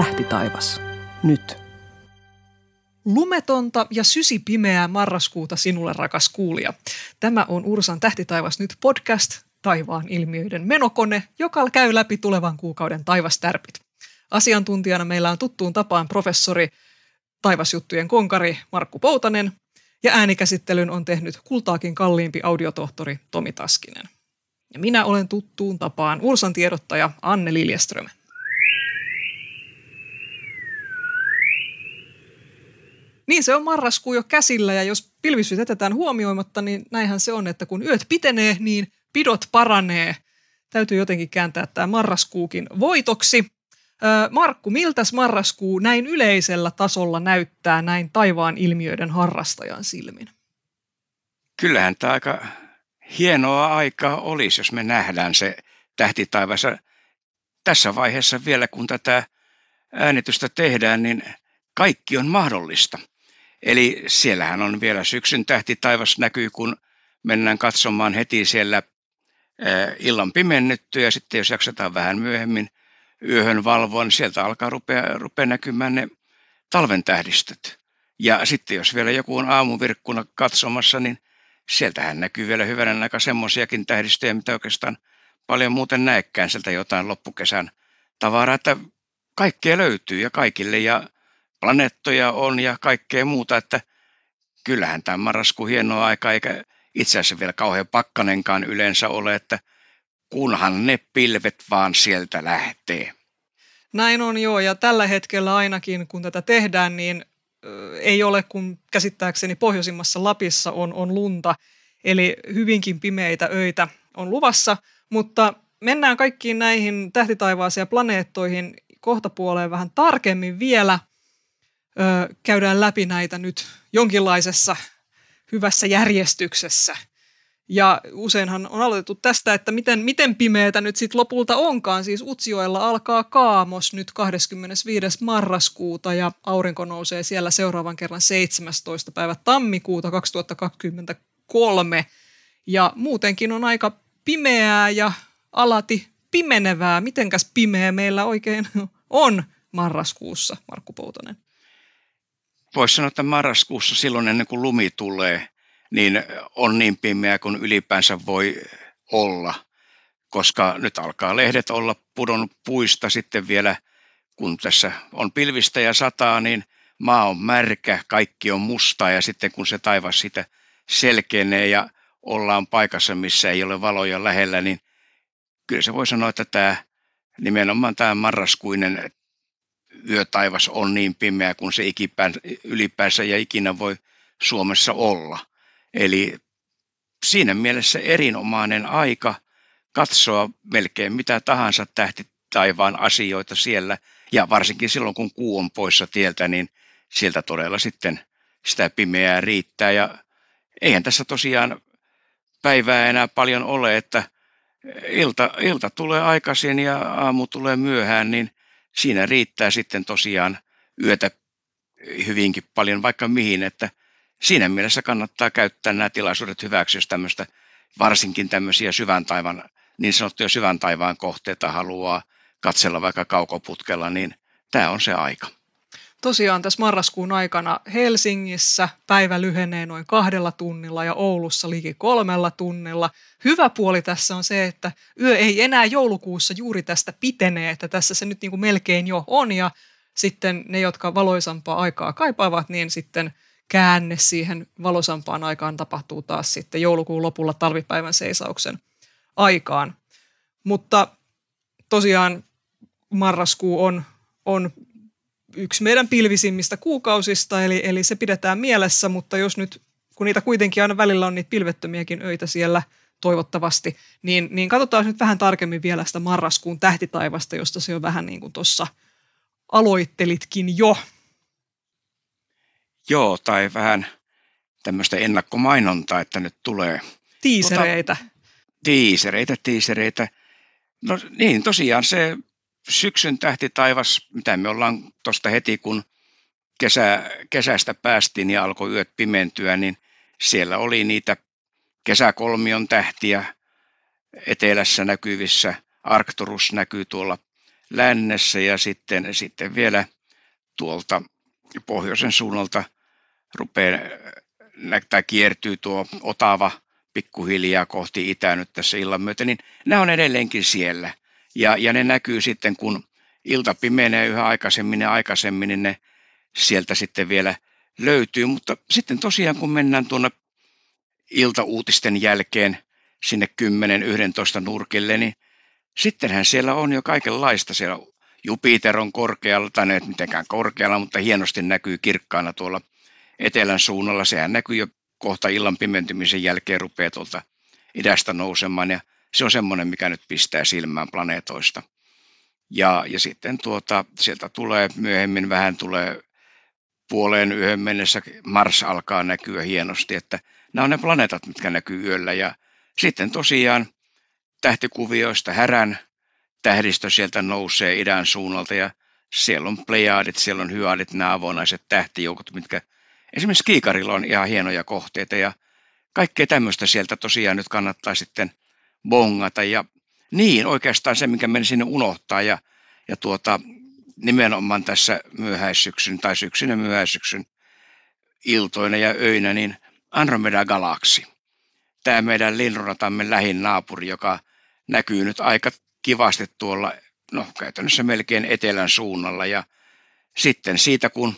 Tähtitaivas. Nyt. Lumetonta ja sysipimeää marraskuuta sinulle rakas kuulija. Tämä on Ursan Tähtitaivas nyt podcast, taivaan ilmiöiden menokone, joka käy läpi tulevan kuukauden taivastärpit. Asiantuntijana meillä on tuttuun tapaan professori taivasjuttujen konkari Markku Poutanen ja äänikäsittelyn on tehnyt kultaakin kalliimpi audiotohtori Tomi Taskinen. Ja minä olen tuttuun tapaan Ursan tiedottaja Anne Liljeström. Niin se on marraskuu jo käsillä ja jos pilvisyys jätetään huomioimatta, niin näinhän se on, että kun yöt pitenee, niin pidot paranee. Täytyy jotenkin kääntää tämä marraskuukin voitoksi. Markku, miltäs marraskuu näin yleisellä tasolla näyttää näin taivaan ilmiöiden harrastajan silmin? Kyllähän tämä aika hienoa aikaa olisi, jos me nähdään se tähtitaivas. Tässä vaiheessa vielä, kun tätä äänitystä tehdään, niin kaikki on mahdollista. Eli siellähän on vielä syksyn tähtitaivas näkyy, kun mennään katsomaan heti siellä illan pimennyttyä ja sitten jos jaksetaan vähän myöhemmin yöhön valvoa, niin sieltä alkaa rupea, rupea näkymään ne talven tähdistöt. Ja sitten jos vielä joku on aamuvirkkuna katsomassa, niin sieltähän näkyy vielä hyvänä aika semmoisiakin tähdistöjä, mitä oikeastaan paljon muuten näekään sieltä jotain loppukesän tavaraa, että kaikkea löytyy ja kaikille ja planeettoja on ja kaikkea muuta, että kyllähän tämä marraskuun hienoa aika, eikä itse asiassa vielä kauhean pakkanenkaan yleensä ole, että kunhan ne pilvet vaan sieltä lähtee. Näin on joo, ja tällä hetkellä ainakin kun tätä tehdään, niin ei ole, kun käsittääkseni pohjoisimmassa Lapissa on, on lunta, eli hyvinkin pimeitä öitä on luvassa, mutta mennään kaikkiin näihin tähtitaivaaseen planeettoihin kohtapuoleen vähän tarkemmin vielä. Ö, käydään läpi näitä nyt jonkinlaisessa hyvässä järjestyksessä – ja useinhan on aloitettu tästä, että miten, miten pimeätä nyt sitten lopulta onkaan. Siis Utsioella alkaa kaamos nyt 25. marraskuuta ja aurinko nousee siellä seuraavan kerran 17. päivä tammikuuta 2023. Ja muutenkin on aika pimeää ja alati pimenevää. Mitenkäs pimeä meillä oikein on marraskuussa, Markku Poutonen? Voisi sanoa, että marraskuussa silloin ennen kuin lumi tulee – niin on niin pimeä kuin ylipäänsä voi olla, koska nyt alkaa lehdet olla pudonnut puista sitten vielä, kun tässä on pilvistä ja sataa, niin maa on märkä, kaikki on mustaa ja sitten kun se taivas sitä selkenee ja ollaan paikassa, missä ei ole valoja lähellä, niin kyllä se voi sanoa, että tämä nimenomaan tämä marraskuinen yötaivas on niin pimeä kuin se ikipään, ylipäänsä ja ikinä voi Suomessa olla. Eli siinä mielessä erinomainen aika katsoa melkein mitä tahansa tähti taivaan asioita siellä. Ja varsinkin silloin, kun kuu on poissa tieltä, niin sieltä todella sitten sitä pimeää riittää. Ja eihän tässä tosiaan päivää enää paljon ole, että ilta, ilta tulee aikaisin ja aamu tulee myöhään, niin siinä riittää sitten tosiaan yötä hyvinkin paljon vaikka mihin, että siinä mielessä kannattaa käyttää nämä tilaisuudet hyväksi, jos tämmöistä, varsinkin tämmöisiä syvän taivaan, niin sanottuja syvän taivaan kohteita haluaa katsella vaikka kaukoputkella, niin tämä on se aika. Tosiaan tässä marraskuun aikana Helsingissä päivä lyhenee noin kahdella tunnilla ja Oulussa liki kolmella tunnilla. Hyvä puoli tässä on se, että yö ei enää joulukuussa juuri tästä pitene, että tässä se nyt niin kuin melkein jo on ja sitten ne, jotka valoisampaa aikaa kaipaavat, niin sitten – käänne siihen valosampaan aikaan tapahtuu taas sitten joulukuun lopulla talvipäivän seisauksen aikaan. Mutta tosiaan marraskuu on, on yksi meidän pilvisimmistä kuukausista, eli, eli se pidetään mielessä, mutta jos nyt, kun niitä kuitenkin aina välillä on niitä pilvettömiäkin öitä siellä toivottavasti, niin, niin katsotaan nyt vähän tarkemmin vielä sitä marraskuun tähtitaivasta, josta se on vähän niin kuin tuossa aloittelitkin jo. Joo, tai vähän tämmöistä ennakkomainontaa, että nyt tulee. Tiisereitä. Tota, tiisereitä, tiisereitä. No niin, tosiaan se syksyn tähtitaivas, mitä me ollaan tuosta heti, kun kesä, kesästä päästiin ja alkoi yöt pimentyä, niin siellä oli niitä kesäkolmion tähtiä etelässä näkyvissä. Arcturus näkyy tuolla lännessä ja sitten, sitten vielä tuolta pohjoisen suunnalta rupeaa tai kiertyy tuo Otava pikkuhiljaa kohti itää nyt tässä illan myötä, niin nämä on edelleenkin siellä. Ja, ja ne näkyy sitten, kun ilta pimenee yhä aikaisemmin ja aikaisemmin, niin ne sieltä sitten vielä löytyy. Mutta sitten tosiaan, kun mennään tuonne iltauutisten jälkeen sinne 10-11 nurkille, niin sittenhän siellä on jo kaikenlaista. Siellä Jupiter on korkealla, tai ei mitenkään korkealla, mutta hienosti näkyy kirkkaana tuolla etelän suunnalla. Sehän näkyy jo kohta illan pimentymisen jälkeen rupeaa tuolta idästä nousemaan ja se on semmoinen, mikä nyt pistää silmään planeetoista. Ja, ja sitten tuota, sieltä tulee myöhemmin vähän tulee puoleen yön mennessä Mars alkaa näkyä hienosti, että nämä on ne planeetat, mitkä näkyy yöllä ja sitten tosiaan tähtikuvioista härän tähdistö sieltä nousee idän suunnalta ja siellä on plejaadit, siellä on hyadit, nämä avonaiset tähtijoukot, mitkä esimerkiksi Kiikarilla on ihan hienoja kohteita ja kaikkea tämmöistä sieltä tosiaan nyt kannattaa sitten bongata. Ja niin oikeastaan se, mikä meni sinne unohtaa. Ja, ja tuota, nimenomaan tässä myöhäissyksyn tai syksyn ja myöhäissyksyn iltoina ja öinä, niin Andromeda-galaksi. Tämä meidän linnunratamme lähin naapuri, joka näkyy nyt aika kivasti tuolla, no käytännössä melkein etelän suunnalla. Ja sitten siitä kun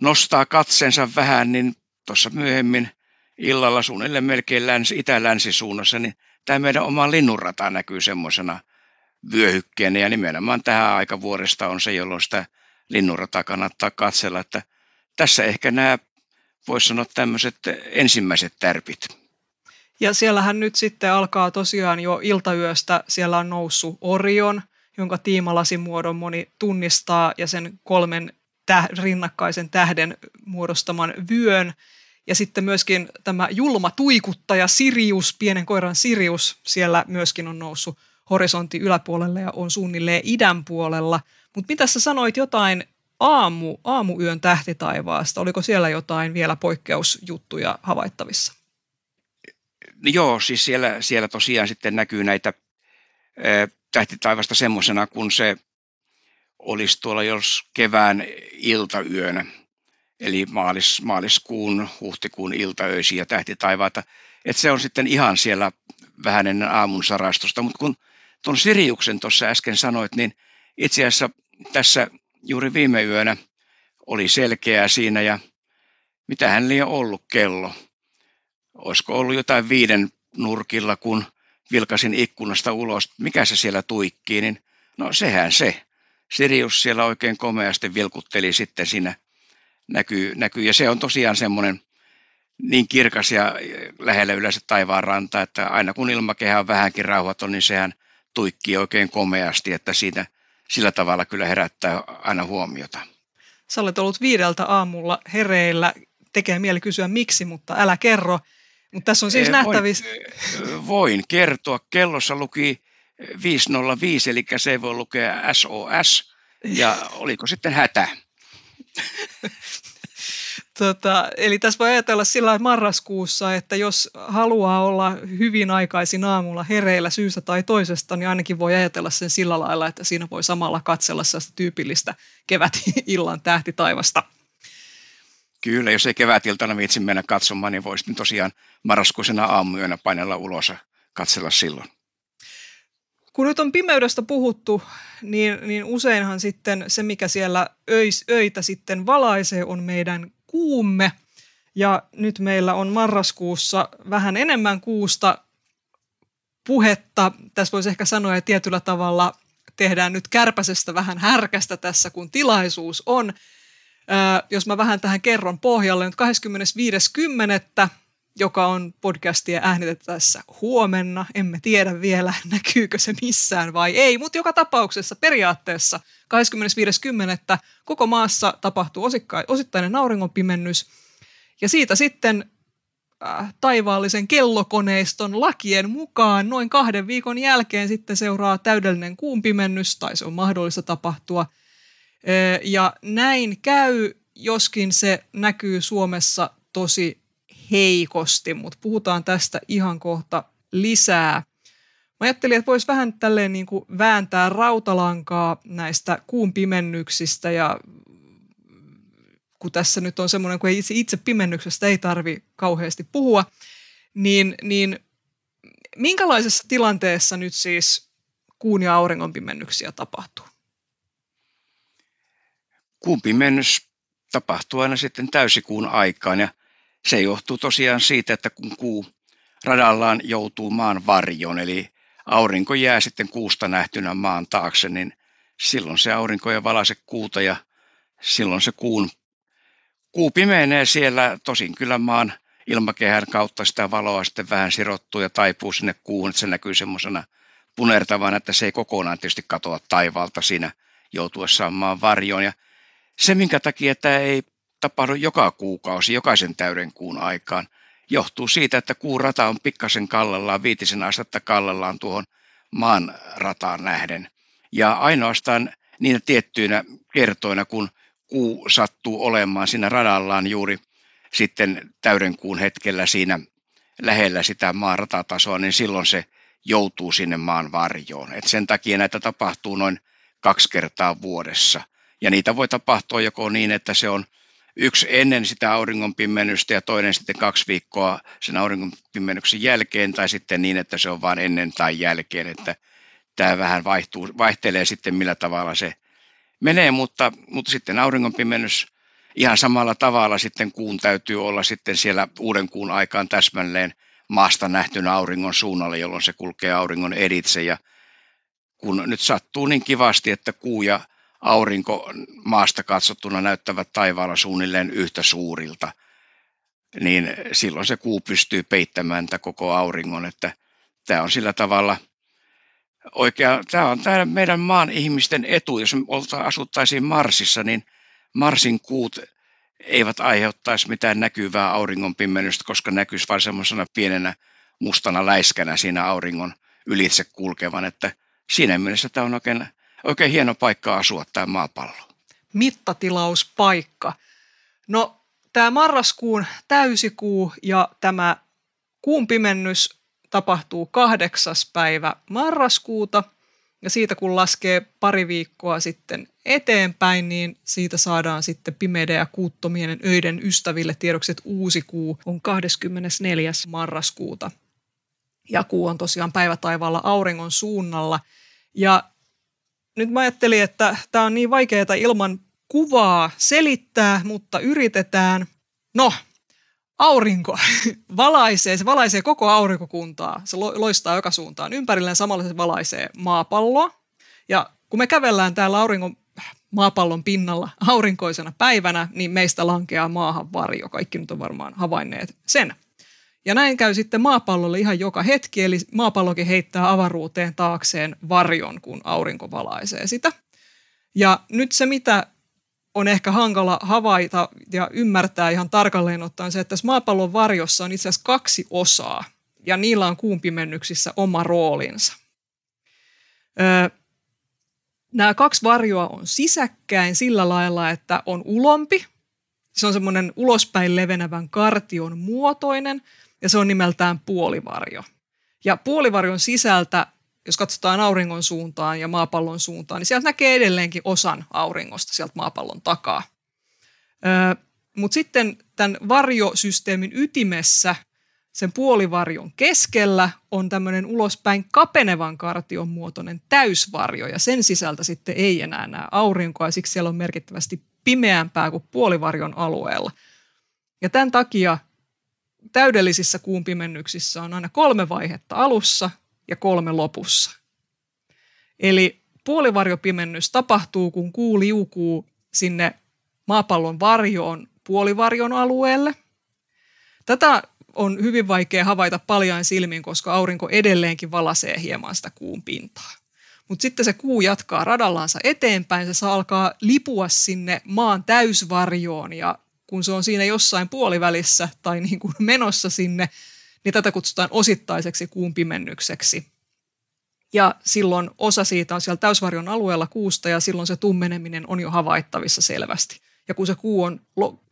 nostaa katsensa vähän, niin tuossa myöhemmin illalla suunnilleen melkein länsi, itä-länsisuunnassa, niin tämä meidän oma linnunrata näkyy semmoisena vyöhykkeenä ja nimenomaan tähän aika vuodesta on se, jolloin sitä linnunrataa kannattaa katsella, että tässä ehkä nämä, voisi sanoa tämmöiset ensimmäiset tärpit. Ja siellähän nyt sitten alkaa tosiaan jo iltayöstä, siellä on noussut Orion, jonka tiimalasimuodon moni tunnistaa ja sen kolmen täh- rinnakkaisen tähden muodostaman vyön. Ja sitten myöskin tämä julma tuikuttaja Sirius, pienen koiran Sirius, siellä myöskin on noussut horisontti yläpuolelle ja on suunnilleen idän puolella. Mutta mitä sä sanoit jotain aamu, aamuyön tähtitaivaasta? Oliko siellä jotain vielä poikkeusjuttuja havaittavissa? No joo, siis siellä, siellä tosiaan sitten näkyy näitä tähtitaivasta semmoisena, kun se olisi tuolla jos kevään iltayönä, eli maalis, maaliskuun, huhtikuun iltaöisiä tähtitaivaita. Että se on sitten ihan siellä vähän ennen aamun sarastusta, mutta kun tuon Siriuksen tuossa äsken sanoit, niin itse asiassa tässä juuri viime yönä oli selkeää siinä ja mitä hän liian ollut kello. Olisiko ollut jotain viiden nurkilla, kun vilkasin ikkunasta ulos, mikä se siellä tuikkii, niin no sehän se. Sirius siellä oikein komeasti vilkutteli sitten siinä näkyy, näkyy. Ja se on tosiaan semmoinen niin kirkas ja lähellä yleensä taivaan ranta, että aina kun ilmakehä on vähänkin rauhaton, niin sehän tuikkii oikein komeasti, että siitä sillä tavalla kyllä herättää aina huomiota. Sä olet ollut viideltä aamulla hereillä. Tekee mieli kysyä miksi, mutta älä kerro. Mutta tässä on siis nähtävissä... Voin, voin kertoa. Kellossa luki 505, eli se voi lukea SOS, ja oliko sitten hätä? Tota, eli tässä voi ajatella sillä marraskuussa, että jos haluaa olla hyvin aikaisin aamulla hereillä syystä tai toisesta, niin ainakin voi ajatella sen sillä lailla, että siinä voi samalla katsella sellaista tyypillistä kevätillan tähtitaivasta. Kyllä, jos ei kevätiltana viitsi mennä katsomaan, niin voisi tosiaan marraskuisena aamuyönä painella ulos ja katsella silloin. Kun nyt on pimeydestä puhuttu, niin, niin useinhan sitten se, mikä siellä öis, öitä sitten valaisee, on meidän kuumme. Ja nyt meillä on marraskuussa vähän enemmän kuusta puhetta. Tässä voisi ehkä sanoa, että tietyllä tavalla tehdään nyt kärpäsestä vähän härkästä tässä, kun tilaisuus on. Jos mä vähän tähän kerron pohjalle, nyt 25.10 joka on podcastia äänitettäessä huomenna. Emme tiedä vielä, näkyykö se missään vai ei, mutta joka tapauksessa periaatteessa 25.10. koko maassa tapahtuu osittainen auringonpimennys. Ja siitä sitten äh, taivaallisen kellokoneiston lakien mukaan noin kahden viikon jälkeen sitten seuraa täydellinen kuun pimennys, tai se on mahdollista tapahtua. Ja näin käy, joskin se näkyy Suomessa tosi heikosti, mutta puhutaan tästä ihan kohta lisää. Mä ajattelin, että voisi vähän tälleen niin kuin vääntää rautalankaa näistä kuun pimennyksistä ja kun tässä nyt on semmoinen, kun itse, itse pimennyksestä ei tarvi kauheasti puhua, niin, niin minkälaisessa tilanteessa nyt siis kuun ja auringon pimennyksiä tapahtuu? Kuun pimennys tapahtuu aina sitten täysikuun aikaan ja se johtuu tosiaan siitä, että kun kuu radallaan joutuu maan varjoon, eli aurinko jää sitten kuusta nähtynä maan taakse, niin silloin se aurinko ei valaise kuuta ja silloin se kuun, kuu pimenee siellä, tosin kyllä maan ilmakehän kautta sitä valoa sitten vähän sirottuu ja taipuu sinne kuuhun, että se näkyy semmoisena punertavana, että se ei kokonaan tietysti katoa taivaalta siinä joutuessaan maan varjoon. Ja se, minkä takia tämä ei tapahdu joka kuukausi, jokaisen täyden kuun aikaan, johtuu siitä, että kuurata on pikkasen kallellaan, viitisen astetta kallellaan tuohon maan rataan nähden. Ja ainoastaan niinä tiettyinä kertoina, kun kuu sattuu olemaan siinä radallaan juuri sitten täyden kuun hetkellä siinä lähellä sitä maan ratatasoa, niin silloin se joutuu sinne maan varjoon. Et sen takia näitä tapahtuu noin kaksi kertaa vuodessa. Ja niitä voi tapahtua joko niin, että se on yksi ennen sitä auringonpimennystä ja toinen sitten kaksi viikkoa sen auringonpimennyksen jälkeen tai sitten niin, että se on vain ennen tai jälkeen, että tämä vähän vaihtuu, vaihtelee sitten millä tavalla se menee, mutta, mutta sitten auringonpimennys ihan samalla tavalla sitten kuun täytyy olla sitten siellä uuden kuun aikaan täsmälleen maasta nähtynä auringon suunnalle, jolloin se kulkee auringon editse. Ja kun nyt sattuu niin kivasti, että kuu ja aurinko maasta katsottuna näyttävät taivaalla suunnilleen yhtä suurilta, niin silloin se kuu pystyy peittämään tätä koko auringon, että tämä on sillä tavalla oikea, tämä on tämä meidän maan ihmisten etu, jos me asuttaisiin Marsissa, niin Marsin kuut eivät aiheuttaisi mitään näkyvää auringonpimennystä, koska näkyisi vain semmoisena pienenä mustana läiskänä siinä auringon ylitse kulkevan, että siinä mielessä tämä on oikein oikein hieno paikka asua tämä maapallo. Mittatilauspaikka. No tämä marraskuun täysikuu ja tämä kuun pimennys tapahtuu kahdeksas päivä marraskuuta ja siitä kun laskee pari viikkoa sitten eteenpäin, niin siitä saadaan sitten pimeiden ja kuuttomien öiden ystäville tiedoksi, että uusi kuu on 24. marraskuuta. Ja kuu on tosiaan päivätaivaalla auringon suunnalla. Ja nyt mä ajattelin, että tämä on niin vaikeaa ilman kuvaa selittää, mutta yritetään. No, aurinko valaisee, se valaisee koko aurinkokuntaa, se loistaa joka suuntaan. Ympärillään samalla se valaisee maapalloa. Ja kun me kävellään täällä auringon maapallon pinnalla aurinkoisena päivänä, niin meistä lankeaa maahan varjo. Kaikki nyt on varmaan havainneet sen. Ja näin käy sitten maapallolle ihan joka hetki, eli maapallokin heittää avaruuteen taakseen varjon, kun aurinko valaisee sitä. Ja nyt se, mitä on ehkä hankala havaita ja ymmärtää ihan tarkalleen ottaen se, että tässä maapallon varjossa on itse asiassa kaksi osaa, ja niillä on kuumpimennyksissä oma roolinsa. Öö, nämä kaksi varjoa on sisäkkäin sillä lailla, että on ulompi, se on semmoinen ulospäin levenevän kartion muotoinen – ja se on nimeltään puolivarjo. Ja puolivarjon sisältä, jos katsotaan auringon suuntaan ja maapallon suuntaan, niin sieltä näkee edelleenkin osan auringosta sieltä maapallon takaa. Mutta sitten tämän varjosysteemin ytimessä, sen puolivarjon keskellä, on tämmöinen ulospäin kapenevan kartion muotoinen täysvarjo, ja sen sisältä sitten ei enää näe aurinkoa, ja siksi siellä on merkittävästi pimeämpää kuin puolivarjon alueella. Ja tämän takia täydellisissä kuun pimennyksissä on aina kolme vaihetta alussa ja kolme lopussa. Eli puolivarjopimennys tapahtuu, kun kuu liukuu sinne maapallon varjoon puolivarjon alueelle. Tätä on hyvin vaikea havaita paljain silmin, koska aurinko edelleenkin valasee hieman sitä kuun pintaa. Mutta sitten se kuu jatkaa radallansa eteenpäin, se alkaa lipua sinne maan täysvarjoon ja kun se on siinä jossain puolivälissä tai niin kuin menossa sinne, niin tätä kutsutaan osittaiseksi kuun pimennykseksi. Ja silloin osa siitä on siellä täysvarjon alueella kuusta ja silloin se tummeneminen on jo havaittavissa selvästi. Ja kun se kuu on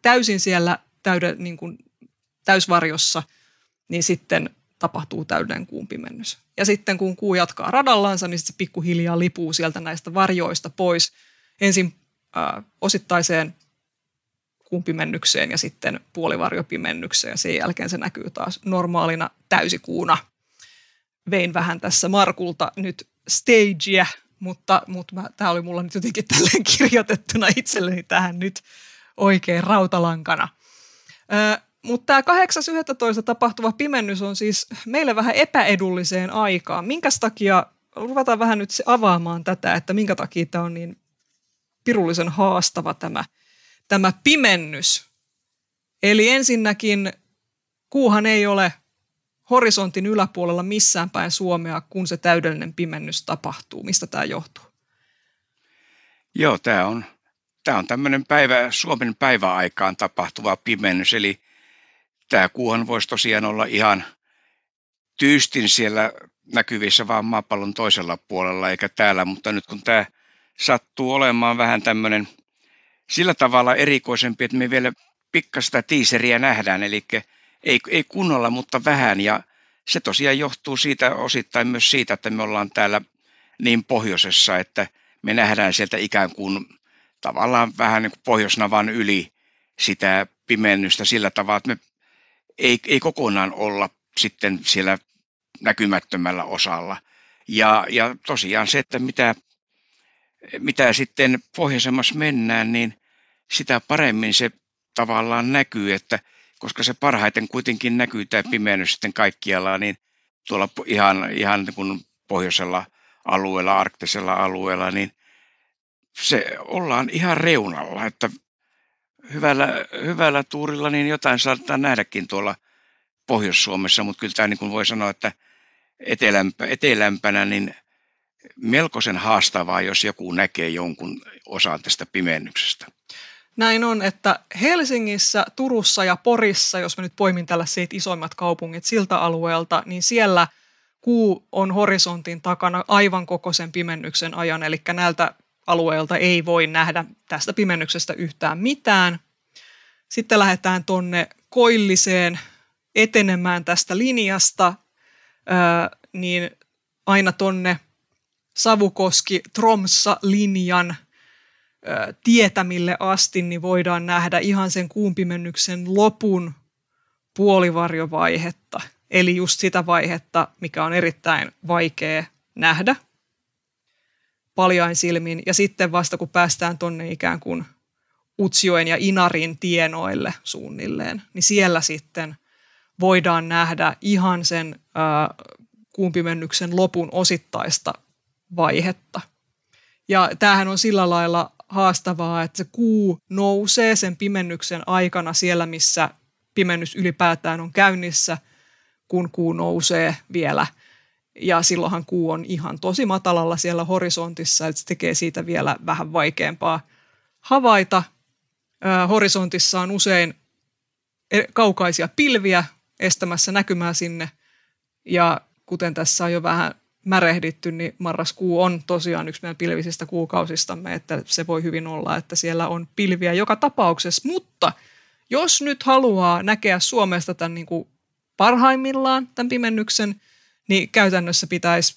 täysin siellä täyde, niin kuin täysvarjossa, niin sitten tapahtuu täydellinen kuun pimennys. Ja sitten kun kuu jatkaa radallansa, niin se pikkuhiljaa lipuu sieltä näistä varjoista pois. Ensin äh, osittaiseen kuun pimennykseen ja sitten puolivarjopimennykseen sen jälkeen se näkyy taas normaalina täysikuuna. Vein vähän tässä Markulta nyt stagea, mutta, mutta tämä oli mulla nyt jotenkin tälleen kirjoitettuna itselleni tähän nyt oikein rautalankana. Ö, mutta tämä 8.11. tapahtuva pimennys on siis meille vähän epäedulliseen aikaan. Minkä takia, ruvetaan vähän nyt avaamaan tätä, että minkä takia tämä on niin pirullisen haastava tämä, tämä pimennys. Eli ensinnäkin kuuhan ei ole horisontin yläpuolella missään päin Suomea, kun se täydellinen pimennys tapahtuu. Mistä tämä johtuu? Joo, tämä on, tämä on tämmöinen päivä, Suomen päiväaikaan tapahtuva pimennys, eli tämä kuuhan voisi tosiaan olla ihan tyystin siellä näkyvissä vaan maapallon toisella puolella eikä täällä, mutta nyt kun tämä sattuu olemaan vähän tämmöinen sillä tavalla erikoisempi, että me vielä pikkasta tiiseriä nähdään, eli ei, ei kunnolla, mutta vähän. Ja se tosiaan johtuu siitä osittain myös siitä, että me ollaan täällä niin pohjoisessa, että me nähdään sieltä ikään kuin tavallaan vähän niin kuin pohjoisnavan yli sitä pimennystä sillä tavalla, että me ei, ei kokonaan olla sitten siellä näkymättömällä osalla. Ja, ja tosiaan se, että mitä, mitä sitten pohjoisemmassa mennään, niin sitä paremmin se tavallaan näkyy, että koska se parhaiten kuitenkin näkyy tämä pimennys sitten kaikkialla, niin tuolla ihan, ihan kuin pohjoisella alueella, arktisella alueella, niin se ollaan ihan reunalla, että hyvällä, hyvällä tuurilla niin jotain saattaa nähdäkin tuolla Pohjois-Suomessa, mutta kyllä tämä niin kuin voi sanoa, että etelämpä, etelämpänä niin melkoisen haastavaa, jos joku näkee jonkun osan tästä pimennyksestä. Näin on, että Helsingissä, Turussa ja Porissa, jos mä nyt poimin tällaiset isoimmat kaupungit siltä alueelta, niin siellä kuu on horisontin takana aivan koko sen pimennyksen ajan, eli näiltä alueelta ei voi nähdä tästä pimennyksestä yhtään mitään. Sitten lähdetään tonne koilliseen etenemään tästä linjasta, niin aina tonne Savukoski Tromssa linjan tietämille asti, niin voidaan nähdä ihan sen kuumpimennyksen lopun puolivarjovaihetta. Eli just sitä vaihetta, mikä on erittäin vaikea nähdä paljain silmin. Ja sitten vasta kun päästään tonne ikään kuin Utsjoen ja Inarin tienoille suunnilleen, niin siellä sitten voidaan nähdä ihan sen ää, kuumpimennyksen lopun osittaista vaihetta. Ja tämähän on sillä lailla haastavaa, että se kuu nousee sen pimennyksen aikana siellä, missä pimennys ylipäätään on käynnissä, kun kuu nousee vielä. Ja silloinhan kuu on ihan tosi matalalla siellä horisontissa, että se tekee siitä vielä vähän vaikeampaa havaita. horisontissa on usein e, kaukaisia pilviä estämässä näkymää sinne. Ja kuten tässä on jo vähän märehditty, niin marraskuu on tosiaan yksi meidän pilvisistä kuukausistamme, että se voi hyvin olla, että siellä on pilviä joka tapauksessa, mutta jos nyt haluaa näkeä Suomesta tämän niin kuin parhaimmillaan tämän pimennyksen, niin käytännössä pitäisi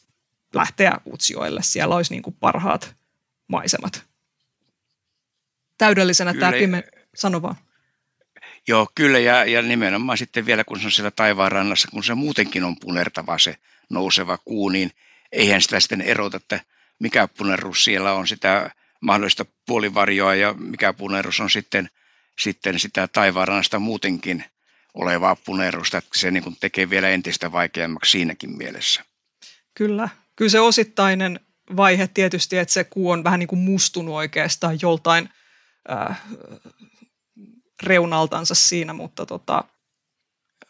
lähteä Utsjoelle. Siellä olisi niin kuin parhaat maisemat. Täydellisenä Kyllä. tämä pimen... Sano vaan. Joo, kyllä, ja, ja nimenomaan sitten vielä, kun se on siellä taivaanrannassa, kun se muutenkin on punertava se nouseva kuu, niin eihän sitä sitten erota, että mikä punerus siellä on sitä mahdollista puolivarjoa ja mikä punerus on sitten, sitten sitä taivaanrannasta muutenkin olevaa punerusta, että se niin kuin tekee vielä entistä vaikeammaksi siinäkin mielessä. Kyllä. Kyllä se osittainen vaihe tietysti, että se kuu on vähän niin kuin mustunut oikeastaan joltain äh, reunaltansa siinä, mutta tota,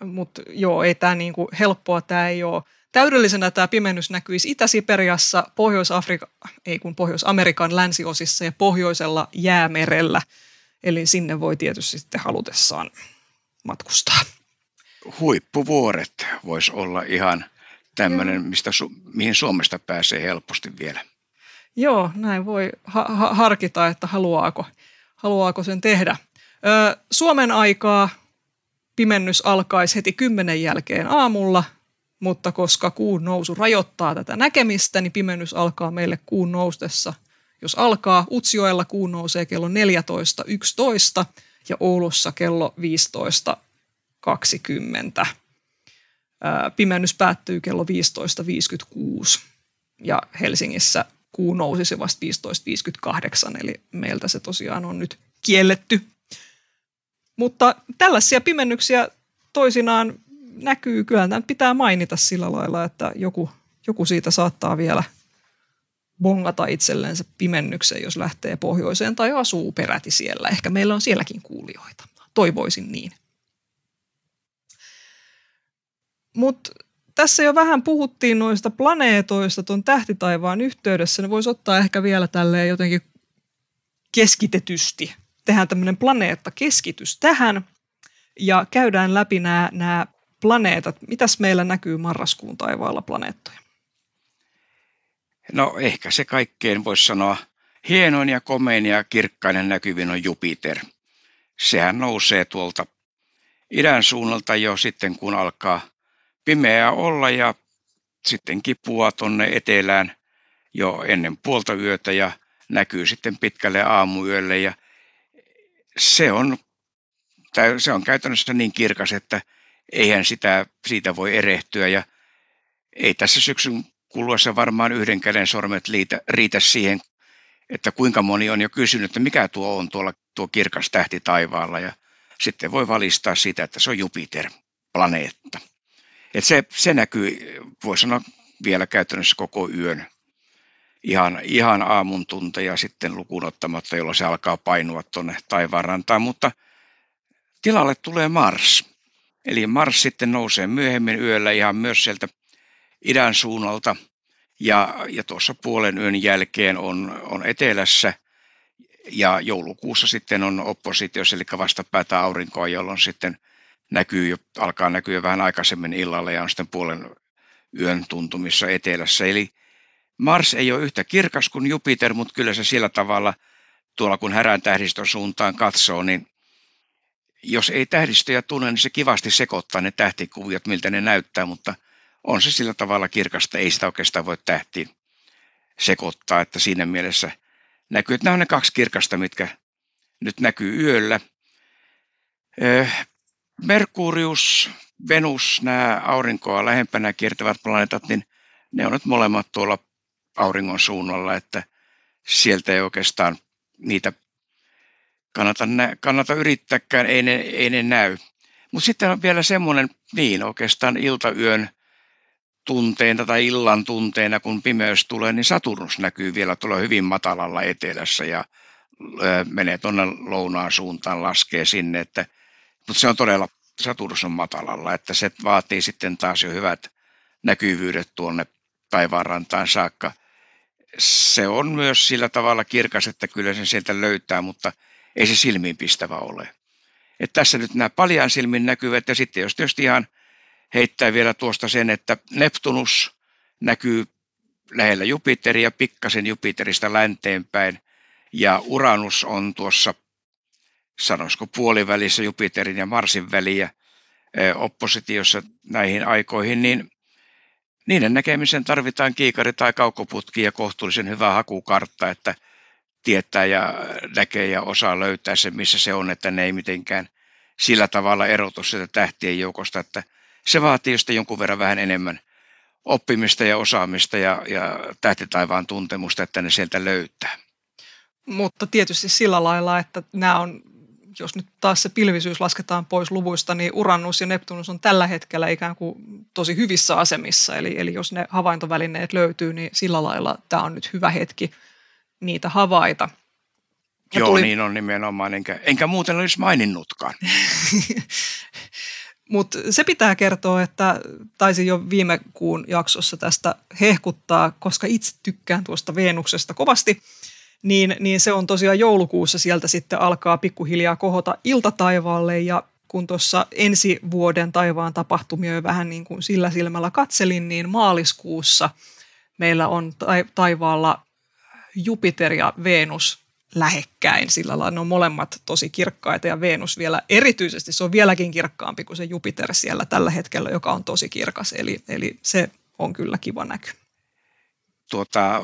mut joo, ei tämä niinku helppoa tämä ei ole. Täydellisenä tämä pimennys näkyisi Itä-Siperiassa, Pohjois-Afrika, ei kun Pohjois-Amerikan länsiosissa ja pohjoisella jäämerellä. Eli sinne voi tietysti sitten halutessaan matkustaa. Huippuvuoret voisi olla ihan tämmöinen, mistä, mihin Suomesta pääsee helposti vielä. Joo, näin voi ha- ha- harkita, että haluaako, haluaako sen tehdä. Suomen aikaa pimennys alkaisi heti kymmenen jälkeen aamulla mutta koska kuun nousu rajoittaa tätä näkemistä, niin pimennys alkaa meille kuun noustessa. Jos alkaa, Utsjoella kuun nousee kello 14.11 ja Oulussa kello 15.20. Pimennys päättyy kello 15.56 ja Helsingissä kuu nousisi vasta 15.58, eli meiltä se tosiaan on nyt kielletty. Mutta tällaisia pimennyksiä toisinaan näkyy, kyllä tämä pitää mainita sillä lailla, että joku, joku siitä saattaa vielä bongata itsellensä pimennyksen, jos lähtee pohjoiseen tai asuu peräti siellä. Ehkä meillä on sielläkin kuulijoita. Toivoisin niin. Mutta tässä jo vähän puhuttiin noista planeetoista tuon tähtitaivaan yhteydessä. Ne voisi ottaa ehkä vielä tälleen jotenkin keskitetysti. Tehdään tämmöinen planeetta keskitys tähän ja käydään läpi nämä planeetat. Mitäs meillä näkyy marraskuun taivaalla planeettoja? No ehkä se kaikkein voisi sanoa hienoin ja komein ja kirkkainen näkyvin on Jupiter. Sehän nousee tuolta idän suunnalta jo sitten, kun alkaa pimeää olla ja sitten kipua tuonne etelään jo ennen puolta yötä ja näkyy sitten pitkälle aamuyölle ja se on, se on käytännössä niin kirkas, että eihän sitä, siitä voi erehtyä ja ei tässä syksyn kuluessa varmaan yhden käden sormet liitä, riitä siihen, että kuinka moni on jo kysynyt, että mikä tuo on tuolla tuo kirkas tähti taivaalla ja sitten voi valistaa sitä, että se on Jupiter, planeetta. Et se, se näkyy, voi sanoa vielä käytännössä koko yön. Ihan, ihan aamun tunteja sitten lukuun ottamatta, jolloin se alkaa painua tuonne taivaanrantaan, mutta tilalle tulee Mars. Eli Mars sitten nousee myöhemmin yöllä ihan myös sieltä idän suunnalta ja, ja tuossa puolen yön jälkeen on, on etelässä ja joulukuussa sitten on oppositiossa, eli vastapäätä aurinkoa, jolloin sitten näkyy alkaa näkyä vähän aikaisemmin illalla ja on sitten puolen yön tuntumissa etelässä. Eli Mars ei ole yhtä kirkas kuin Jupiter, mutta kyllä se sillä tavalla tuolla kun härän tähdistön suuntaan katsoo, niin jos ei tähdistöjä tunne, niin se kivasti sekoittaa ne tähtikuviot, miltä ne näyttää, mutta on se sillä tavalla kirkasta, ei sitä oikeastaan voi tähti sekoittaa, että siinä mielessä näkyy, että nämä on ne kaksi kirkasta, mitkä nyt näkyy yöllä. Merkurius, Venus, nämä aurinkoa lähempänä kiertävät planeetat, niin ne on nyt molemmat tuolla auringon suunnalla, että sieltä ei oikeastaan niitä kannata, nä- kannata yrittääkään, ei ne, ei ne näy. Mutta sitten on vielä semmoinen, niin oikeastaan iltayön tunteena tai illan tunteena, kun pimeys tulee, niin Saturnus näkyy vielä tuolla hyvin matalalla etelässä ja menee tuonne lounaan suuntaan, laskee sinne, että mutta se on todella, Saturnus on matalalla, että se vaatii sitten taas jo hyvät näkyvyydet tuonne taivaanrantaan saakka. Se on myös sillä tavalla kirkas, että kyllä sen sieltä löytää, mutta ei se silmiinpistävä ole. Et tässä nyt nämä paljaan silmin näkyvät ja sitten jos tietysti ihan heittää vielä tuosta sen, että Neptunus näkyy lähellä Jupiteria, pikkasen Jupiterista länteenpäin ja Uranus on tuossa sanoisiko puolivälissä Jupiterin ja Marsin väliä oppositiossa näihin aikoihin, niin niiden näkemisen tarvitaan kiikari tai kaukoputki ja kohtuullisen hyvä hakukartta, että tietää ja näkee ja osaa löytää se, missä se on, että ne ei mitenkään sillä tavalla erotu sitä tähtien joukosta, että se vaatii just jonkun verran vähän enemmän oppimista ja osaamista ja, ja tähtitaivaan tuntemusta, että ne sieltä löytää. Mutta tietysti sillä lailla, että nämä on jos nyt taas se pilvisyys lasketaan pois luvuista, niin Uranus ja Neptunus on tällä hetkellä ikään kuin tosi hyvissä asemissa. Eli, eli jos ne havaintovälineet löytyy, niin sillä lailla tämä on nyt hyvä hetki niitä havaita. Ja Joo, tuli... niin on nimenomaan, enkä, enkä muuten olisi maininnutkaan. Mutta se pitää kertoa, että taisin jo viime kuun jaksossa tästä hehkuttaa, koska itse tykkään tuosta Veenuksesta kovasti – niin, niin se on tosiaan joulukuussa sieltä sitten alkaa pikkuhiljaa kohota iltataivaalle ja kun tuossa ensi vuoden taivaan tapahtumia jo vähän niin kuin sillä silmällä katselin, niin maaliskuussa meillä on taivaalla Jupiter ja Venus lähekkäin. Sillä lailla ne on molemmat tosi kirkkaita ja Venus vielä erityisesti, se on vieläkin kirkkaampi kuin se Jupiter siellä tällä hetkellä, joka on tosi kirkas. Eli, eli se on kyllä kiva näky. Tuota,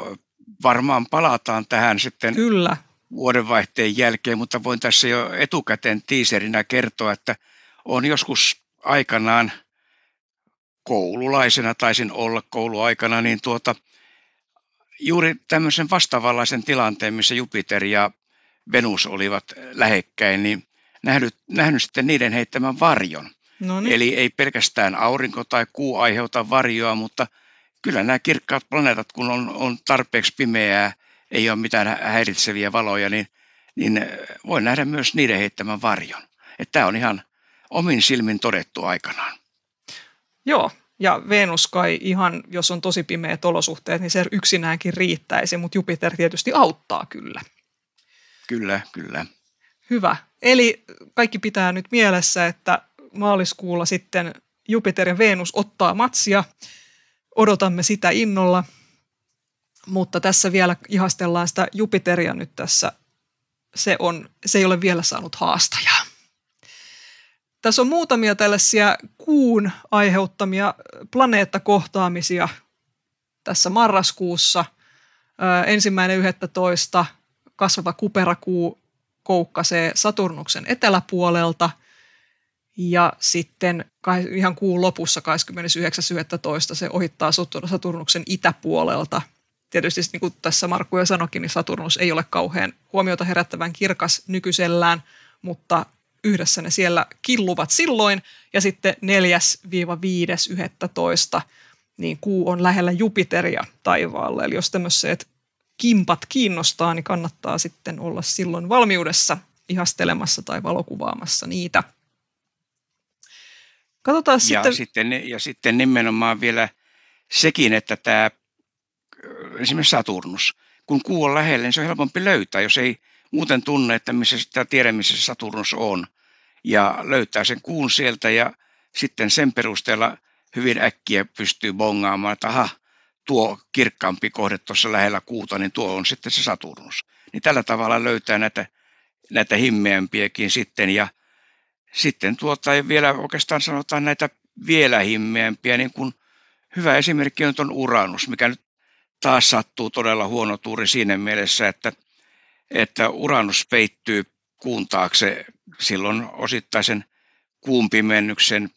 varmaan palataan tähän sitten Kyllä. vuodenvaihteen jälkeen, mutta voin tässä jo etukäteen tiiserinä kertoa, että on joskus aikanaan koululaisena, taisin olla kouluaikana, niin tuota, juuri tämmöisen vastaavanlaisen tilanteen, missä Jupiter ja Venus olivat lähekkäin, niin nähnyt, nähnyt sitten niiden heittämän varjon. No niin. Eli ei pelkästään aurinko tai kuu aiheuta varjoa, mutta kyllä nämä kirkkaat planeetat, kun on, on tarpeeksi pimeää, ei ole mitään häiritseviä valoja, niin, niin voi nähdä myös niiden heittämän varjon. Että tämä on ihan omin silmin todettu aikanaan. Joo, ja Venus kai ihan, jos on tosi pimeät olosuhteet, niin se yksinäänkin riittäisi, mutta Jupiter tietysti auttaa kyllä. Kyllä, kyllä. Hyvä. Eli kaikki pitää nyt mielessä, että maaliskuulla sitten Jupiter ja Venus ottaa matsia. Odotamme sitä innolla, mutta tässä vielä ihastellaan sitä Jupiteria nyt tässä. Se, on, se ei ole vielä saanut haastajaa. Tässä on muutamia tällaisia kuun aiheuttamia planeettakohtaamisia tässä marraskuussa. Ensimmäinen 11. kasvava kuperakuu koukkasee Saturnuksen eteläpuolelta ja sitten ihan kuun lopussa 29.11. se ohittaa Saturnuksen itäpuolelta. Tietysti niin kuin tässä Markku jo sanoikin, niin Saturnus ei ole kauhean huomiota herättävän kirkas nykyisellään, mutta yhdessä ne siellä killuvat silloin. Ja sitten 4-5.11. niin kuu on lähellä Jupiteria taivaalla. Eli jos tämmöiset kimpat kiinnostaa, niin kannattaa sitten olla silloin valmiudessa ihastelemassa tai valokuvaamassa niitä. Katsotaan ja sitten... sitten... Ja sitten nimenomaan vielä sekin, että tämä esimerkiksi Saturnus, kun kuu on lähellä, niin se on helpompi löytää, jos ei muuten tunne, että missä sitä tiedä, missä Saturnus on. Ja löytää sen kuun sieltä ja sitten sen perusteella hyvin äkkiä pystyy bongaamaan, että aha, tuo kirkkaampi kohde tuossa lähellä kuuta, niin tuo on sitten se Saturnus. Niin tällä tavalla löytää näitä, näitä himmeämpiäkin sitten ja sitten tuota vielä oikeastaan sanotaan näitä vielä himmeämpiä, niin kuin hyvä esimerkki on tuon Uranus, mikä nyt taas sattuu todella huono tuuri siinä mielessä, että, että Uranus peittyy kuun taakse silloin osittaisen kuumpimennyksen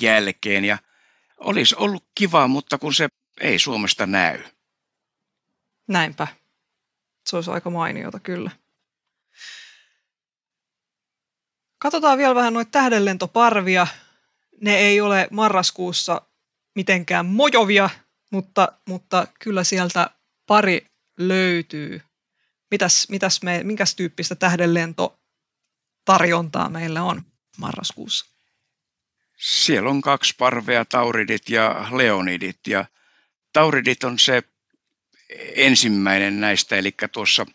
jälkeen ja olisi ollut kiva, mutta kun se ei Suomesta näy. Näinpä. Se olisi aika mainiota kyllä. Katsotaan vielä vähän noita tähdenlentoparvia. Ne ei ole marraskuussa mitenkään mojovia, mutta, mutta kyllä sieltä pari löytyy. Mitäs, mitäs me, minkäs tyyppistä tähdenlentotarjontaa meillä on marraskuussa? Siellä on kaksi parvea, tauridit ja leonidit. Ja tauridit on se ensimmäinen näistä, eli tuossa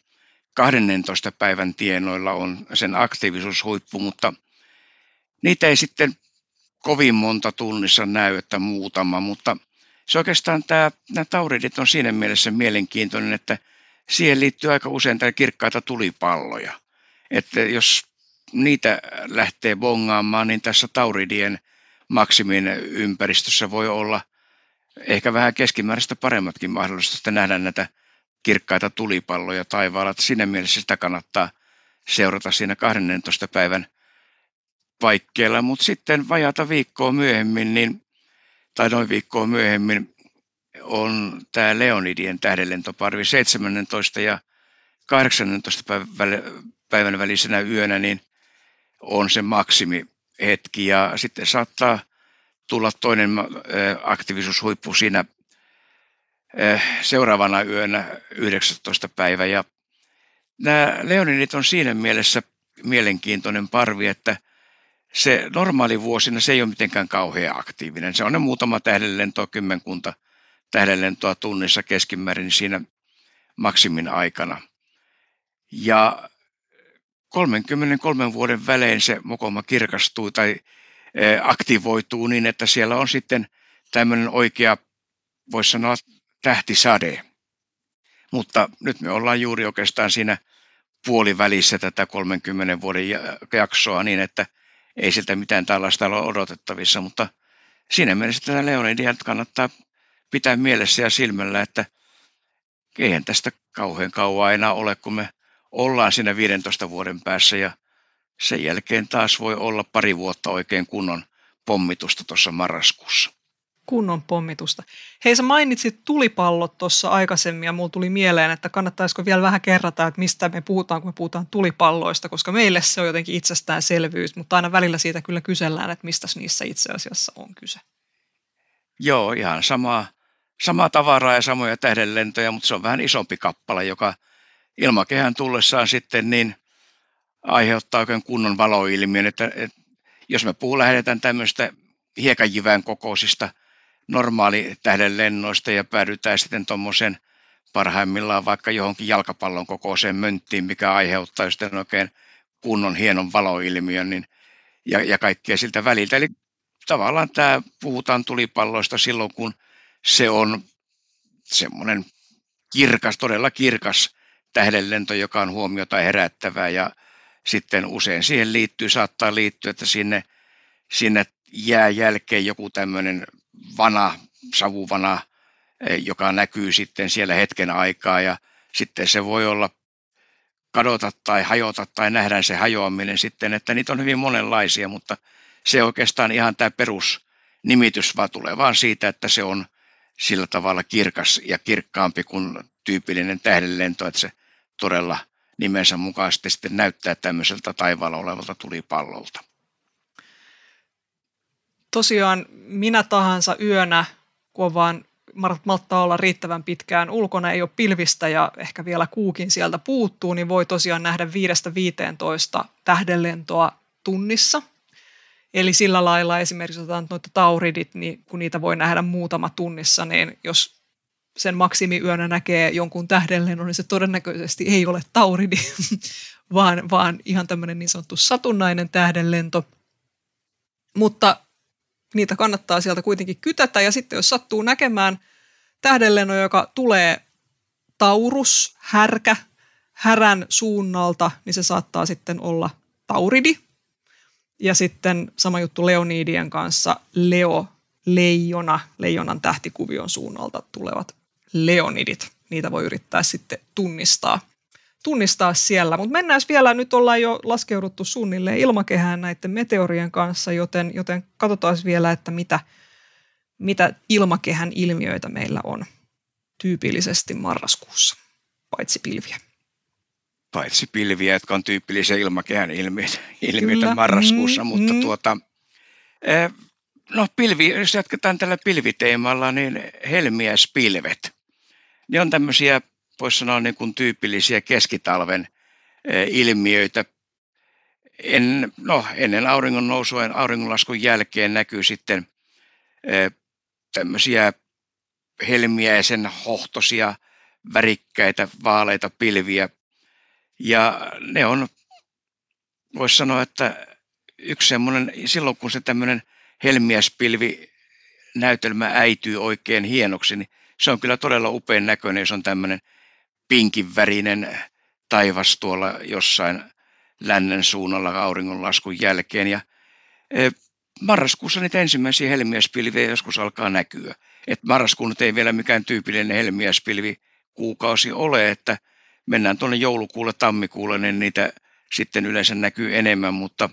12 päivän tienoilla on sen aktiivisuushuippu, mutta niitä ei sitten kovin monta tunnissa näy, että muutama, mutta se oikeastaan tämä, nämä tauridit on siinä mielessä mielenkiintoinen, että siihen liittyy aika usein tämä kirkkaita tulipalloja. Että jos niitä lähtee bongaamaan, niin tässä tauridien maksimin ympäristössä voi olla ehkä vähän keskimääräistä paremmatkin mahdollisuudet nähdä näitä kirkkaita tulipalloja taivaalla. Että siinä mielessä sitä kannattaa seurata siinä 12 päivän paikkeilla, mutta sitten vajata viikkoa myöhemmin, niin, tai noin viikkoa myöhemmin, on tämä Leonidien tähdenlentoparvi 17 ja 18 päivän välisenä yönä, niin on se maksimihetki ja sitten saattaa tulla toinen aktiivisuushuippu siinä seuraavana yönä 19. päivä. Ja nämä Leoninit on siinä mielessä mielenkiintoinen parvi, että se normaali vuosina se ei ole mitenkään kauhean aktiivinen. Se on ne muutama tähdenlentoa, kymmenkunta tähdenlentoa tunnissa keskimäärin siinä maksimin aikana. Ja 33 vuoden välein se mokoma kirkastuu tai aktivoituu niin, että siellä on sitten tämmöinen oikea, voisi sanoa tähtisade. Mutta nyt me ollaan juuri oikeastaan siinä puolivälissä tätä 30 vuoden jaksoa niin, että ei siltä mitään tällaista ole odotettavissa, mutta siinä mielessä tätä Leonidia kannattaa pitää mielessä ja silmällä, että eihän tästä kauhean kauan enää ole, kun me ollaan siinä 15 vuoden päässä ja sen jälkeen taas voi olla pari vuotta oikein kunnon pommitusta tuossa marraskuussa kunnon pommitusta. Hei, sä mainitsit tulipallot tuossa aikaisemmin ja mulla tuli mieleen, että kannattaisiko vielä vähän kerrata, että mistä me puhutaan, kun me puhutaan tulipalloista, koska meille se on jotenkin itsestäänselvyys, mutta aina välillä siitä kyllä kysellään, että mistä niissä itse asiassa on kyse. Joo, ihan samaa, samaa tavaraa ja samoja tähdenlentoja, mutta se on vähän isompi kappale, joka ilmakehän tullessaan sitten niin aiheuttaa oikein kunnon valoilmiön, että, että jos me puu lähdetään tämmöistä hiekanjivään kokoisista – normaali tähdenlennoista ja päädytään sitten tuommoisen parhaimmillaan vaikka johonkin jalkapallon kokoiseen mönttiin, mikä aiheuttaa sitten oikein kunnon hienon valoilmiön niin, ja, ja kaikkea siltä väliltä. Eli tavallaan tämä puhutaan tulipalloista silloin, kun se on semmoinen kirkas, todella kirkas tähdenlento, joka on huomiota herättävää. Ja sitten usein siihen liittyy, saattaa liittyä, että sinne, sinne jää jälkeen joku tämmöinen vana, savuvana, eh, joka näkyy sitten siellä hetken aikaa. Ja sitten se voi olla kadota tai hajota tai nähdään se hajoaminen sitten, että niitä on hyvin monenlaisia, mutta se oikeastaan ihan tämä perusnimitys vaan tulee vaan siitä, että se on sillä tavalla kirkas ja kirkkaampi kuin tyypillinen tähdenlento, että se todella nimensä mukaisesti sitten näyttää tämmöiseltä taivaalla olevalta tulipallolta tosiaan minä tahansa yönä, kun on vaan malttaa olla riittävän pitkään ulkona, ei ole pilvistä ja ehkä vielä kuukin sieltä puuttuu, niin voi tosiaan nähdä 5-15 tähdenlentoa tunnissa. Eli sillä lailla esimerkiksi otetaan noita tauridit, niin kun niitä voi nähdä muutama tunnissa, niin jos sen maksimiyönä näkee jonkun tähdenlennon, niin se todennäköisesti ei ole tauridi, vaan, vaan ihan tämmöinen niin sanottu satunnainen tähdenlento. Mutta niitä kannattaa sieltä kuitenkin kytätä. Ja sitten jos sattuu näkemään tähdenleno, joka tulee taurus, härkä, härän suunnalta, niin se saattaa sitten olla tauridi. Ja sitten sama juttu Leonidien kanssa, Leo, leijona, leijonan tähtikuvion suunnalta tulevat leonidit. Niitä voi yrittää sitten tunnistaa tunnistaa siellä. Mutta mennään vielä, nyt ollaan jo laskeuduttu suunnilleen ilmakehään näiden meteorien kanssa, joten, joten katsotaan vielä, että mitä, mitä ilmakehän ilmiöitä meillä on tyypillisesti marraskuussa, paitsi pilviä. Paitsi pilviä, jotka on tyypillisiä ilmakehän ilmiöitä, ilmiöitä marraskuussa, mm, mutta mm. tuota, eh, no pilvi, jos jatketaan tällä pilviteemalla, niin helmiäspilvet. Ne on tämmöisiä voisi sanoa niin kuin tyypillisiä keskitalven eh, ilmiöitä. En, no, ennen auringon nousua ja auringonlaskun jälkeen näkyy sitten eh, tämmöisiä helmiäisen hohtosia, värikkäitä, vaaleita pilviä. Ja ne on, voisi sanoa, että yksi semmoinen, silloin kun se tämmöinen helmiäspilvi näytelmä äityy oikein hienoksi, niin se on kyllä todella upean näköinen, jos on tämmöinen pinkin värinen taivas tuolla jossain lännen suunnalla auringonlaskun jälkeen. Ja e, marraskuussa niitä ensimmäisiä helmiäspilviä joskus alkaa näkyä. Et marraskuun ei vielä mikään tyypillinen helmiäspilvi kuukausi ole, että mennään tuonne joulukuulle, tammikuulle, niin niitä sitten yleensä näkyy enemmän, mutta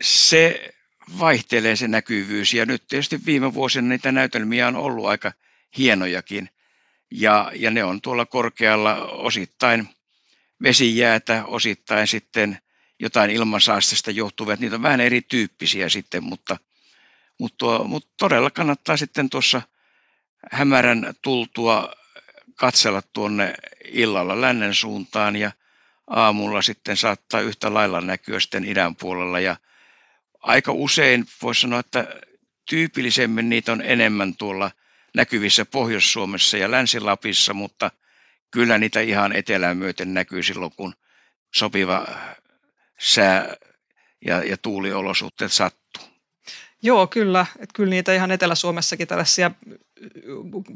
se vaihtelee se näkyvyys. Ja nyt tietysti viime vuosina niitä näytelmiä on ollut aika hienojakin ja, ja ne on tuolla korkealla osittain vesijäätä, osittain sitten jotain ilmansaasteesta johtuvia. Niitä on vähän erityyppisiä sitten, mutta, mutta, mutta todella kannattaa sitten tuossa hämärän tultua katsella tuonne illalla lännen suuntaan ja aamulla sitten saattaa yhtä lailla näkyä sitten idän puolella ja aika usein voisi sanoa, että tyypillisemmin niitä on enemmän tuolla – näkyvissä Pohjois-Suomessa ja Länsi-Lapissa, mutta kyllä niitä ihan etelään myöten näkyy silloin, kun sopiva sää ja, ja tuuliolosuhteet sattuu. Joo, kyllä. Että kyllä niitä ihan Etelä-Suomessakin tällaisia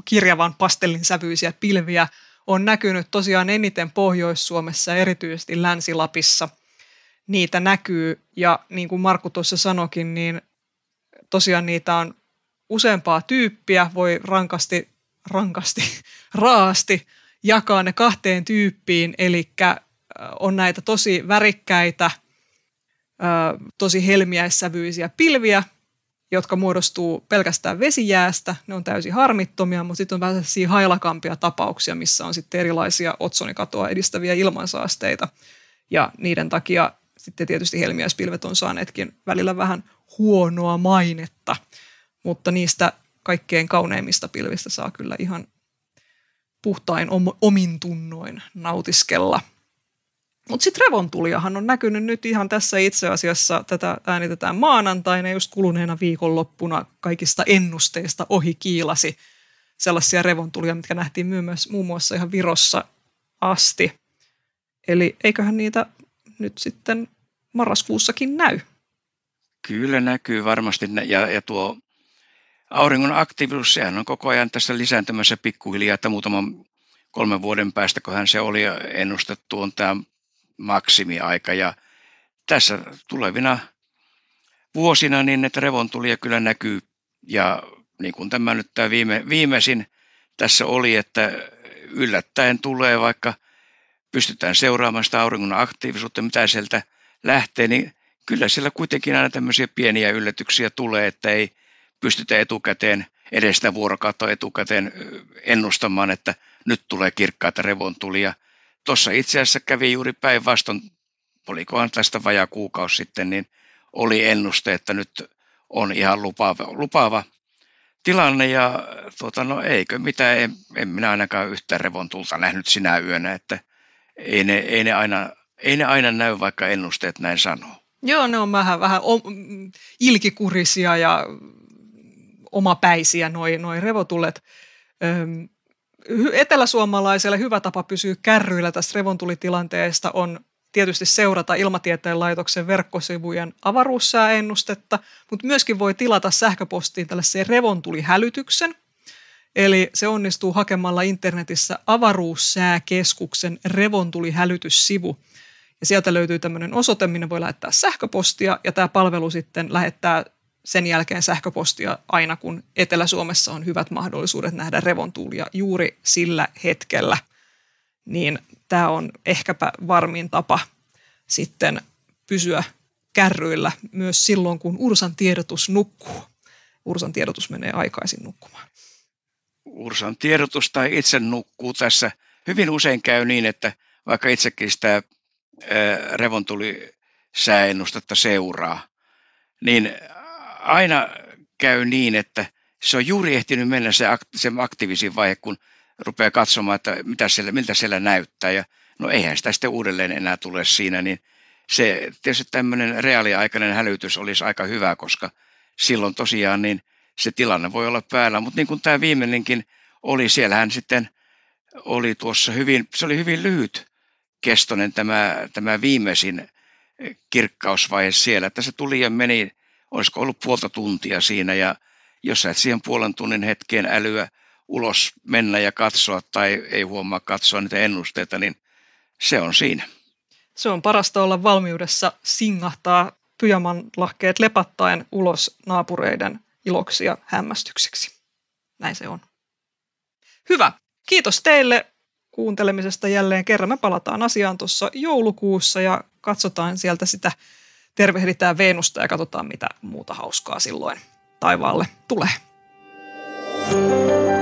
kirjavan pastellin sävyisiä pilviä on näkynyt tosiaan eniten Pohjois-Suomessa, erityisesti Länsi-Lapissa. Niitä näkyy ja niin kuin Markku tuossa sanokin, niin tosiaan niitä on useampaa tyyppiä, voi rankasti, rankasti, raasti jakaa ne kahteen tyyppiin, eli on näitä tosi värikkäitä, tosi helmiäissävyisiä pilviä, jotka muodostuu pelkästään vesijäästä. Ne on täysin harmittomia, mutta sitten on vähän sellaisia hailakampia tapauksia, missä on sitten erilaisia otsonikatoa edistäviä ilmansaasteita. Ja niiden takia sitten tietysti helmiäispilvet on saaneetkin välillä vähän huonoa mainetta, mutta niistä kaikkein kauneimmista pilvistä saa kyllä ihan puhtain omin tunnoin nautiskella – mutta sitten revontuliahan on näkynyt nyt ihan tässä itse asiassa, tätä äänitetään maanantaina, just kuluneena viikonloppuna kaikista ennusteista ohi kiilasi sellaisia revontulia, mitkä nähtiin myös muun muassa ihan Virossa asti. Eli eiköhän niitä nyt sitten marraskuussakin näy? Kyllä näkyy varmasti ja, ja tuo auringon aktiivisuus, sehän on koko ajan tässä lisääntymässä pikkuhiljaa, että muutaman kolmen vuoden päästä, kun hän se oli ennustettu, on tämä maksimiaika. Ja tässä tulevina vuosina niin että revontulia kyllä näkyy. Ja niin kuin tämä nyt tämä viime, viimeisin tässä oli, että yllättäen tulee, vaikka pystytään seuraamaan sitä auringon aktiivisuutta, mitä sieltä lähtee, niin kyllä siellä kuitenkin aina tämmöisiä pieniä yllätyksiä tulee, että ei pystytä etukäteen edestä vuorokautta etukäteen ennustamaan, että nyt tulee kirkkaita revontulia – tuossa itse asiassa kävi juuri päinvastoin, olikohan tästä vajaa kuukausi sitten, niin oli ennuste, että nyt on ihan lupaava, lupaava tilanne ja tuota, no eikö mitään, en, en minä ainakaan yhtään revontulta nähnyt sinä yönä, että ei ne, ei ne, aina, ei ne aina näy, vaikka ennusteet näin sanoo. Joo, ne on vähän, vähän ilkikurisia ja omapäisiä noin noi revotulet. Öm, eteläsuomalaiselle hyvä tapa pysyä kärryillä tästä revontulitilanteesta on tietysti seurata Ilmatieteen laitoksen verkkosivujen avaruussääennustetta, mutta myöskin voi tilata sähköpostiin tällaisen revontulihälytyksen. Eli se onnistuu hakemalla internetissä avaruussääkeskuksen revontulihälytyssivu. Ja sieltä löytyy tämmöinen osoite, minne voi lähettää sähköpostia, ja tämä palvelu sitten lähettää sen jälkeen sähköpostia aina, kun Etelä-Suomessa on hyvät mahdollisuudet nähdä revontuulia juuri sillä hetkellä, niin tämä on ehkäpä varmin tapa sitten pysyä kärryillä myös silloin, kun Ursan tiedotus nukkuu. Ursan tiedotus menee aikaisin nukkumaan. Ursan tiedotus tai itse nukkuu tässä. Hyvin usein käy niin, että vaikka itsekin sitä revontuli sääennustetta seuraa, niin aina käy niin, että se on juuri ehtinyt mennä se, se aktiivisin vaihe, kun rupeaa katsomaan, että mitä siellä, miltä siellä näyttää. Ja no eihän sitä sitten uudelleen enää tule siinä, niin se tietysti tämmöinen reaaliaikainen hälytys olisi aika hyvä, koska silloin tosiaan niin se tilanne voi olla päällä. Mutta niin kuin tämä viimeinenkin oli, siellähän sitten oli tuossa hyvin, se oli hyvin lyhyt kestonen tämä, tämä viimeisin kirkkausvaihe siellä, että se tuli ja meni olisiko ollut puolta tuntia siinä ja jos sä et siihen puolen tunnin hetkeen älyä ulos mennä ja katsoa tai ei huomaa katsoa niitä ennusteita, niin se on siinä. Se on parasta olla valmiudessa singahtaa pyjaman lahkeet lepattaen ulos naapureiden iloksi ja hämmästykseksi. Näin se on. Hyvä. Kiitos teille kuuntelemisesta jälleen kerran. Me palataan asiaan tuossa joulukuussa ja katsotaan sieltä sitä tervehditään Venusta ja katsotaan, mitä muuta hauskaa silloin taivaalle tulee. thank you